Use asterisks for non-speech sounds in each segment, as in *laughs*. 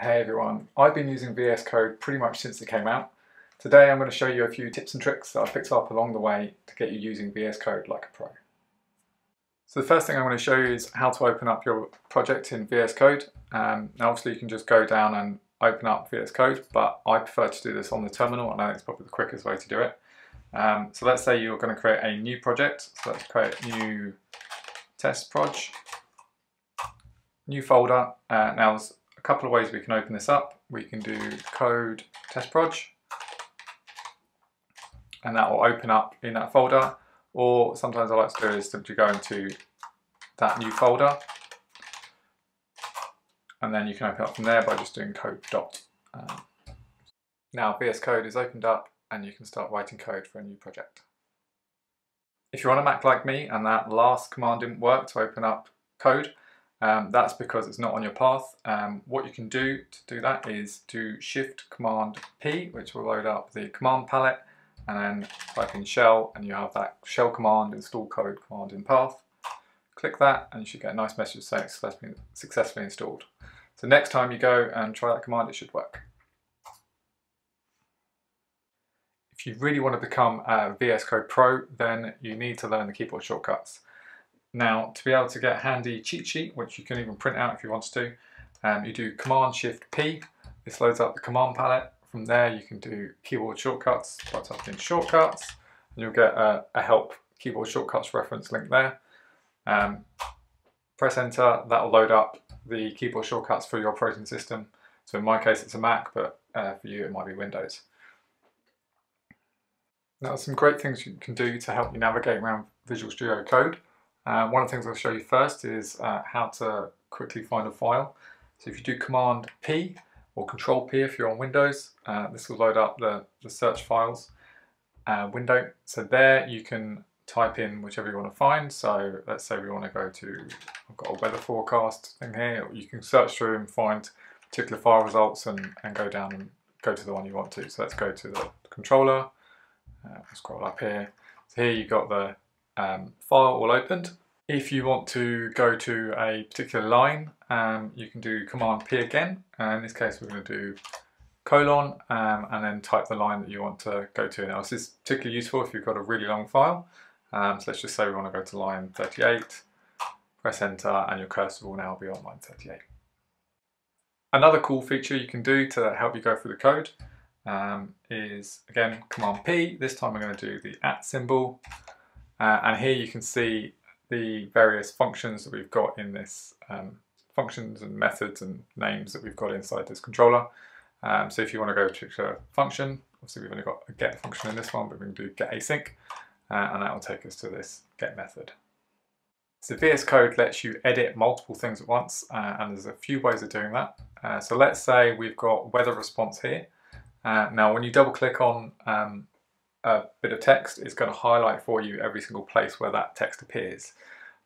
Hey everyone, I've been using VS Code pretty much since it came out. Today I'm going to show you a few tips and tricks that I picked up along the way to get you using VS Code like a pro. So the first thing I'm going to show you is how to open up your project in VS Code. Um, now obviously you can just go down and open up VS Code, but I prefer to do this on the terminal and I think it's probably the quickest way to do it. Um, so let's say you're going to create a new project. So let's create new test proj, new folder. Uh, now a couple of ways we can open this up. We can do code test proj, and that will open up in that folder. Or sometimes I like to do is simply go into that new folder, and then you can open up from there by just doing code dot. Um, now VS Code is opened up and you can start writing code for a new project. If you're on a Mac like me and that last command didn't work to open up code, um, that's because it's not on your path. Um, what you can do to do that is do Shift Command P, which will load up the command palette, and then type in shell, and you have that shell command, install code command in path. Click that, and you should get a nice message saying successfully, successfully installed. So next time you go and try that command, it should work. If you really want to become a VS Code Pro, then you need to learn the keyboard shortcuts. Now, to be able to get handy cheat sheet, which you can even print out if you want to, um, you do Command Shift P. This loads up the command palette. From there, you can do keyboard shortcuts by typing in shortcuts, and you'll get a, a help keyboard shortcuts reference link there. Um, press enter, that'll load up the keyboard shortcuts for your operating system. So in my case, it's a Mac, but uh, for you, it might be Windows. Now, some great things you can do to help you navigate around Visual Studio Code. Uh, one of the things I'll show you first is uh, how to quickly find a file. So if you do Command P or Control P if you're on Windows, uh, this will load up the, the search files uh, window. So there you can type in whichever you want to find. So let's say we want to go to, I've got a weather forecast thing here. You can search through and find particular file results and, and go down and go to the one you want to. So let's go to the controller uh, scroll up here. So here you've got the um, file all opened. If you want to go to a particular line, um, you can do Command P again. Uh, in this case, we're going to do colon um, and then type the line that you want to go to. Now, this is particularly useful if you've got a really long file. Um, so let's just say we want to go to line 38, press enter, and your cursor will now be on line 38. Another cool feature you can do to help you go through the code um, is again Command P. This time we're going to do the at symbol, uh, and here you can see the various functions that we've got in this um, functions and methods and names that we've got inside this controller. Um, so if you want to go to a function, obviously we've only got a get function in this one, but we can do get async, uh, and that will take us to this get method. So VS Code lets you edit multiple things at once, uh, and there's a few ways of doing that. Uh, so let's say we've got weather response here, uh, now when you double click on um, a bit of text, it's going to highlight for you every single place where that text appears.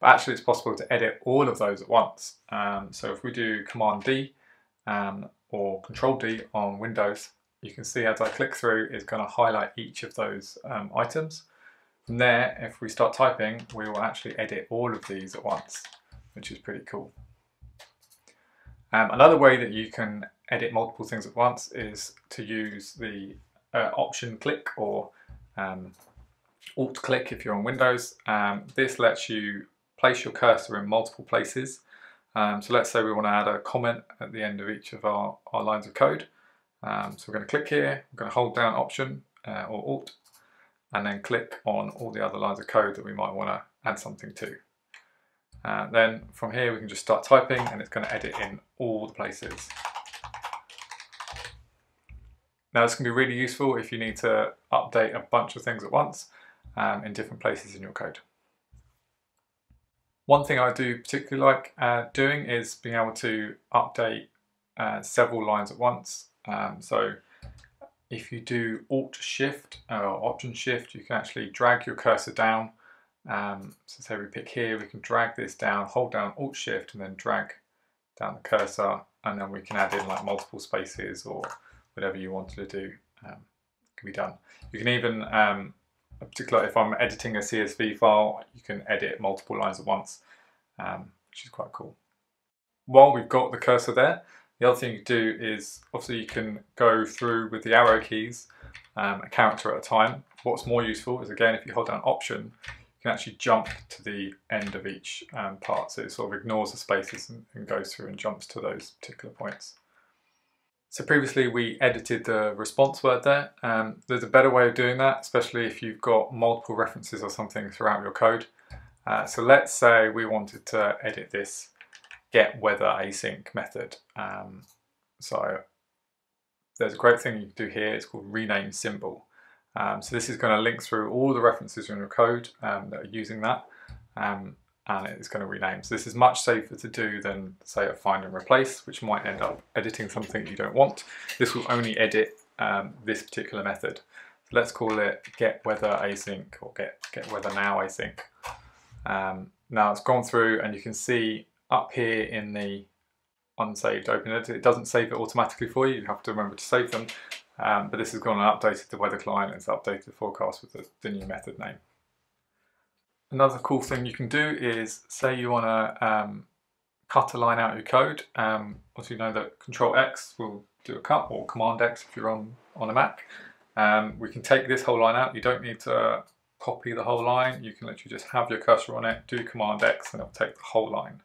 But actually it's possible to edit all of those at once. Um, so if we do Command D um, or Control D on Windows, you can see as I click through, it's going to highlight each of those um, items. From there, if we start typing, we will actually edit all of these at once, which is pretty cool. Um, another way that you can edit multiple things at once is to use the uh, option click or um, alt click if you're on Windows. Um, this lets you place your cursor in multiple places. Um, so let's say we want to add a comment at the end of each of our, our lines of code. Um, so we're going to click here, we're going to hold down option uh, or alt and then click on all the other lines of code that we might want to add something to. Uh, then from here we can just start typing and it's going to edit in all the places. Now this can be really useful if you need to update a bunch of things at once um, in different places in your code. One thing I do particularly like uh, doing is being able to update uh, several lines at once. Um, so if you do Alt Shift or Option Shift, you can actually drag your cursor down um, so say we pick here, we can drag this down, hold down Alt Shift and then drag down the cursor and then we can add in like multiple spaces or whatever you wanted to do um, can be done. You can even, um, particularly if I'm editing a CSV file, you can edit multiple lines at once, um, which is quite cool. While we've got the cursor there, The other thing you do is obviously you can go through with the arrow keys um, a character at a time. What's more useful is again if you hold down option you can actually jump to the end of each um, part so it sort of ignores the spaces and, and goes through and jumps to those particular points. So previously we edited the response word there. Um, there's a better way of doing that, especially if you've got multiple references or something throughout your code. Uh, so let's say we wanted to edit this get weather async method. Um, so there's a great thing you can do here, it's called rename symbol. Um, so this is going to link through all the references in your code um, that are using that. Um, and it's going to rename. So this is much safer to do than say a find and replace, which might end up editing something you don't want. This will only edit um, this particular method. So let's call it get weather async or get, get weather now async. Um, now it's gone through and you can see up here in the unsaved open editor, it doesn't save it automatically for you, you have to remember to save them. Um, but this has gone and updated the weather client and it's updated the forecast with the, the new method name. Another cool thing you can do is say you want to um, cut a line out of your code. Um, also you know that Control X will do a cut or Command X if you're on, on a Mac. Um, we can take this whole line out. You don't need to copy the whole line. You can literally just have your cursor on it, do Command X and it'll take the whole line.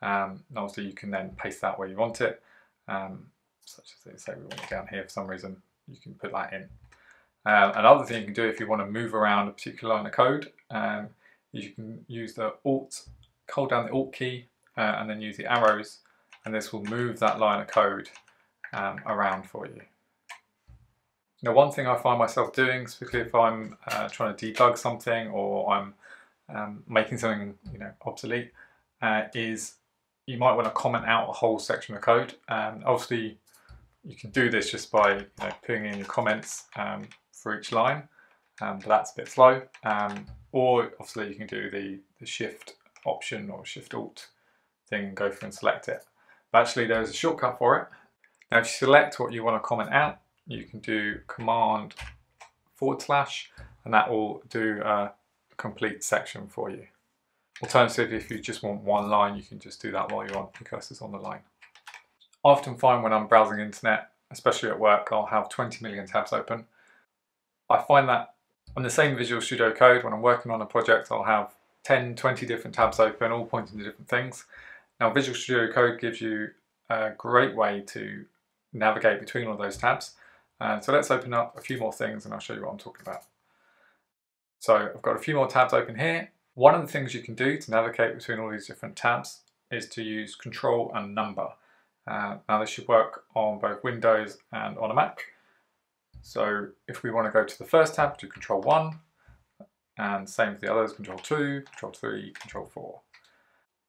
Um, and obviously you can then paste that where you want it. Um, such as say we want it down here for some reason, you can put that in. Uh, another thing you can do if you want to move around a particular line of code, um, you can use the Alt, hold down the Alt key uh, and then use the arrows and this will move that line of code um, around for you. Now one thing I find myself doing, particularly if I'm uh, trying to debug something or I'm um, making something you know obsolete, uh, is you might want to comment out a whole section of code. Um, obviously you can do this just by you know, putting in your comments um, for each line, um, but that's a bit slow. Um, or obviously you can do the, the shift option or shift alt thing and go through and select it. But actually there's a shortcut for it. Now if you select what you want to comment out, you can do command forward slash and that will do a complete section for you. Alternatively, if you just want one line, you can just do that while you're on, the cursor's on the line. I often find when I'm browsing internet, especially at work, I'll have 20 million tabs open. I find that on the same Visual Studio Code, when I'm working on a project, I'll have 10, 20 different tabs open, all pointing to different things. Now Visual Studio Code gives you a great way to navigate between all those tabs. Uh, so let's open up a few more things and I'll show you what I'm talking about. So I've got a few more tabs open here. One of the things you can do to navigate between all these different tabs is to use Control and Number. Uh, now this should work on both Windows and on a Mac. So if we want to go to the first tab, do Control 1, and same for the others, Control 2, Control 3, Control 4.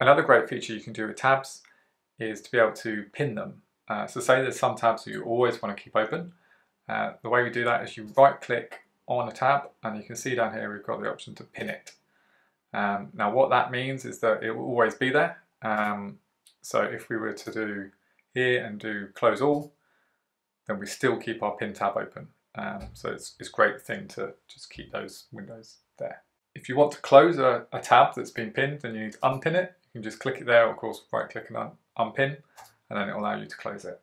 Another great feature you can do with tabs is to be able to pin them. Uh, so say there's some tabs that you always want to keep open. Uh, the way we do that is you right click on a tab and you can see down here we've got the option to pin it. Um, now what that means is that it will always be there. Um, so if we were to do here and do close all, then we still keep our pin tab open. Um, so it's, it's a great thing to just keep those windows there. If you want to close a, a, tab that's been pinned, then you need to unpin it. You can just click it there, of course, right click and un unpin, and then it will allow you to close it.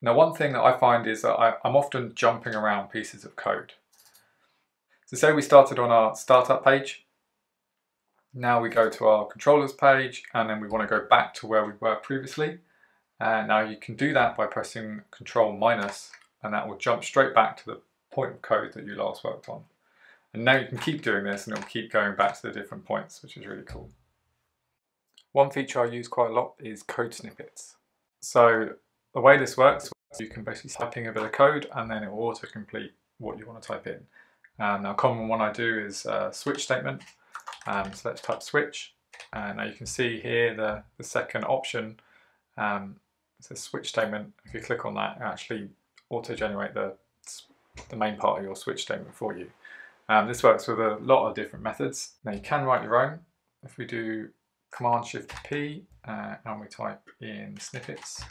Now one thing that I find is that I, I'm often jumping around pieces of code. So say we started on our startup page, now we go to our controllers page and then we want to go back to where we were previously. And now you can do that by pressing Control minus and that will jump straight back to the point of code that you last worked on. And now you can keep doing this and it'll keep going back to the different points, which is really cool. One feature I use quite a lot is code snippets. So the way this works, you can basically type in a bit of code and then it will auto-complete what you want to type in. And a common one I do is a switch statement. Um, so let's type switch. And now you can see here the, the second option um, a switch statement. If you click on that, it actually auto-generate the, the main part of your switch statement for you. Um, this works with a lot of different methods. Now you can write your own. If we do Command Shift P uh, and we type in snippets,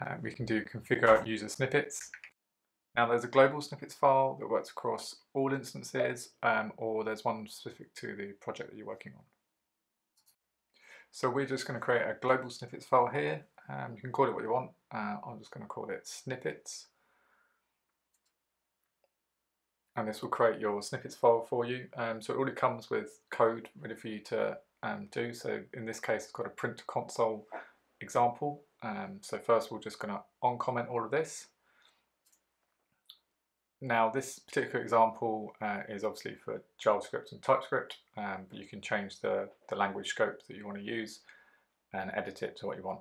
uh, we can do configure user snippets. Now there's a global snippets file that works across all instances um, or there's one specific to the project that you're working on. So we're just going to create a global snippets file here Um, you can call it what you want. Uh, I'm just going to call it snippets. And this will create your snippets file for you. Um, so it already comes with code ready for you to um, do. So in this case, it's got a print to console example. Um, so first we're just going to on comment all of this. Now this particular example uh, is obviously for JavaScript and TypeScript, um, but you can change the, the language scope that you want to use and edit it to what you want.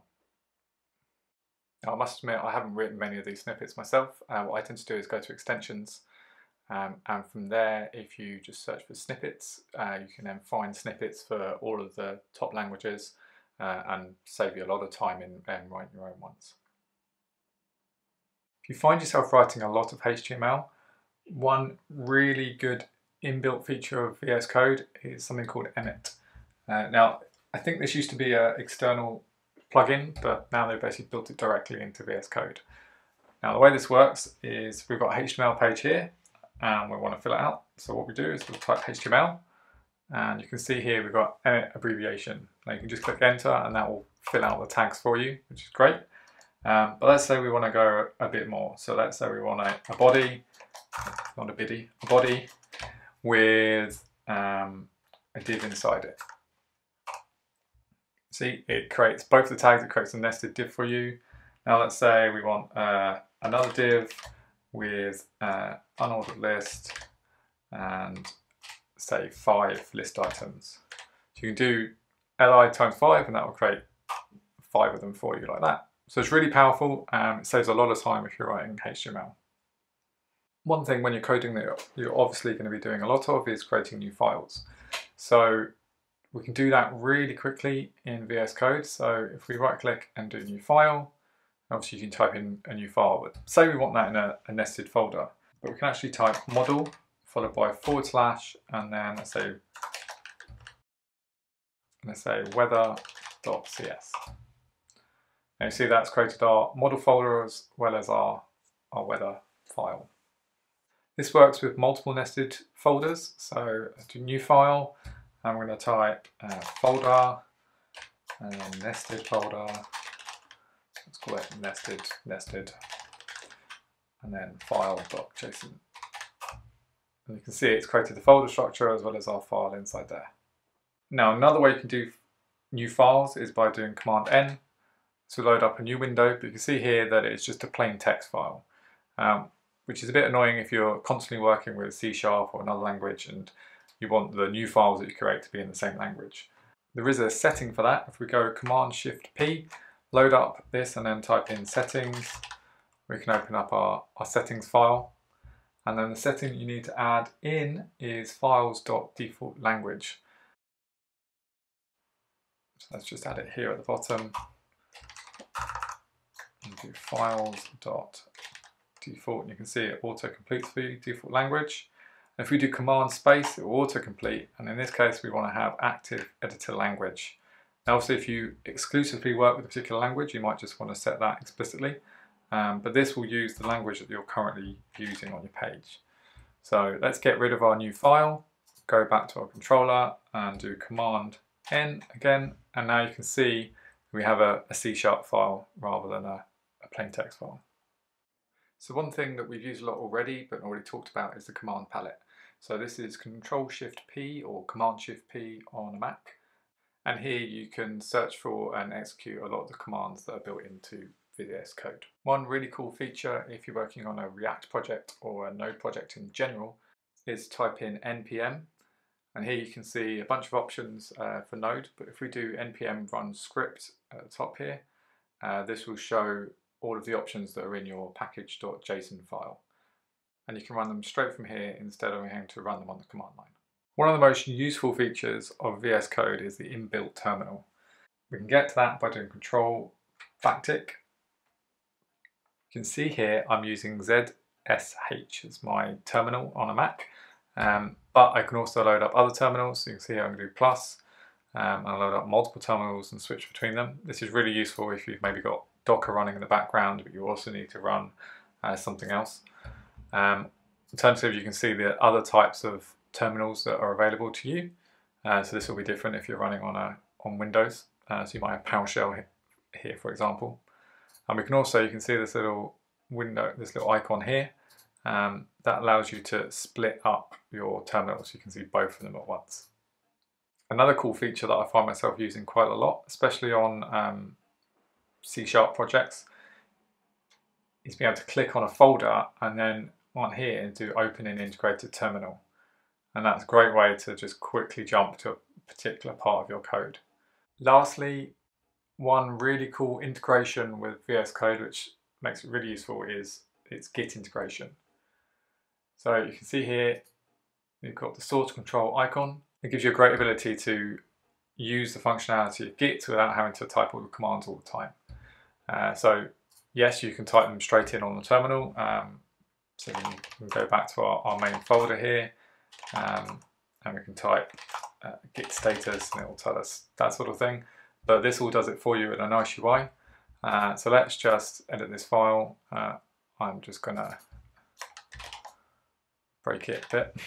Now I must admit I haven't written many of these snippets myself. Uh, what I tend to do is go to extensions um, and from there if you just search for snippets uh, you can then find snippets for all of the top languages uh, and save you a lot of time in, in writing your own ones. If you find yourself writing a lot of HTML, one really good inbuilt feature of VS Code is something called Emmet. Uh, now, I think this used to be an external plugin, but now they've basically built it directly into VS Code. Now, the way this works is we've got HTML page here, and we want to fill it out. So what we do is we'll type HTML, and you can see here we've got Emmet abbreviation. Now you can just click enter, and that will fill out the tags for you, which is great. Um, but let's say we want to go a, bit more. So let's say we want a, a body, not a biddy, a body with um, a div inside it. See, it creates both the tags, it creates a nested div for you. Now let's say we want uh, another div with uh, unordered list and say five list items. So you can do li times five and that will create five of them for you like that. So it's really powerful. Um, it saves a lot of time if you're writing HTML. One thing when you're coding that you're obviously going to be doing a lot of is creating new files. So we can do that really quickly in VS Code. So if we right click and do new file, obviously you can type in a new file, but say we want that in a, a nested folder, but we can actually type model followed by forward slash and then let's say let's say weather.cs. Now you see that's created our model folder as well as our, our weather file. This works with multiple nested folders. So let's do new file. I'm going to type uh, folder and then nested folder. Let's call it nested, nested, and then file.json. And you can see it's created the folder structure as well as our file inside there. Now another way you can do new files is by doing Command N to load up a new window, but you can see here that it's just a plain text file, um, which is a bit annoying if you're constantly working with C Sharp or another language and you want the new files that you create to be in the same language. There is a setting for that. If we go Command Shift P, load up this and then type in settings, we can open up our, our settings file. And then the setting you need to add in is files.default language. So let's just add it here at the bottom do files dot default and you can see it auto completes for you default language. And if we do command space it will auto complete and in this case we want to have active editor language. Now obviously if you exclusively work with a particular language you might just want to set that explicitly. Um, but this will use the language that you're currently using on your page. So let's get rid of our new file go back to our controller and do command N again. And now you can see we have a, a C sharp file rather than a, plain text file. So one thing that we've used a lot already but already talked about is the command palette. So this is Control Shift P or Command Shift P on a Mac. And here you can search for and execute a lot of the commands that are built into VS Code. One really cool feature if you're working on a React project or a Node project in general is type in npm and here you can see a bunch of options uh, for Node, but if we do npm run script at the top here, uh, this will show all of the options that are in your package.json file. And you can run them straight from here instead of having to run them on the command line. One of the most useful features of VS Code is the inbuilt terminal. We can get to that by doing control backtick. You can see here I'm using ZSH as my terminal on a Mac. Um, but I can also load up other terminals. So you can see here I'm going to do plus, um, and load up multiple terminals and switch between them. This is really useful if you've maybe got Docker running in the background, but you also need to run uh, something else. Um, alternatively, you can see the other types of terminals that are available to you. Uh, so this will be different if you're running on a on Windows. Uh, so you might have PowerShell here, for example. And we can also, you can see this little window, this little icon here, um, that allows you to split up your terminals. You can see both of them at once. Another cool feature that I find myself using quite a lot, especially on um, C-sharp projects, is being able to click on a folder and then on here and do open in integrated terminal. And that's a great way to just quickly jump to a particular part of your code. Lastly, one really cool integration with VS Code, which makes it really useful, is its Git integration. So you can see here, you've got the source control icon. It gives you a great ability to use the functionality of Git without having to type all the commands all the time. Uh, so yes, you can type them straight in on the terminal. Um, so we can go back to our, our main folder here um, and we can type uh, git status and it will tell us that sort of thing. But this all does it for you in a nice UI. Uh, so let's just edit this file. Uh, I'm just gonna break it a bit. *laughs*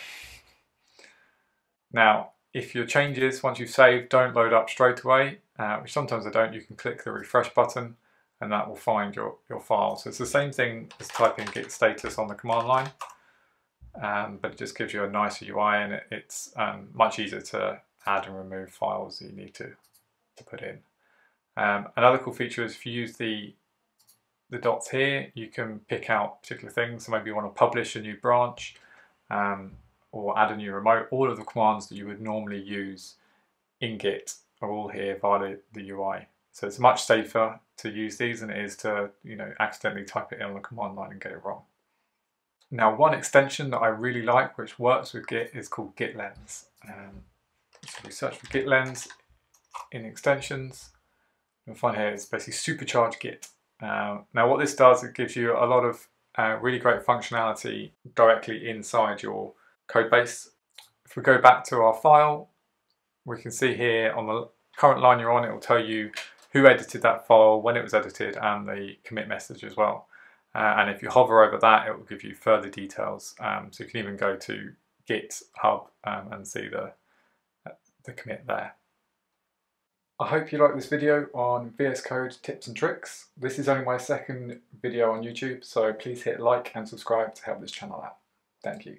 Now, if your changes, once you've saved, don't load up straight away, uh, which sometimes they don't, you can click the refresh button and that will find your, your file. So it's the same thing as typing git status on the command line, um, but it just gives you a nicer UI and it, it's um, much easier to add and remove files that you need to, to put in. Um, another cool feature is if you use the the dots here, you can pick out particular things. So maybe you want to publish a new branch um, or add a new remote. All of the commands that you would normally use in Git are all here via the, the UI. So it's much safer to use these than it is to, you know, accidentally type it in on the command line and get it wrong. Now, one extension that I really like, which works with Git, is called GitLens. Um, so we search for GitLens in extensions. You'll find here it's basically supercharged Git. Uh, now, what this does, it gives you a lot of uh, really great functionality directly inside your code base. If we go back to our file, we can see here on the current line you're on, it will tell you who edited that file, when it was edited, and the commit message as well. Uh, and if you hover over that, it will give you further details. Um, so you can even go to GitHub um, and see the, the commit there. I hope you like this video on VS Code tips and tricks. This is only my second video on YouTube, so please hit like and subscribe to help this channel out. Thank you.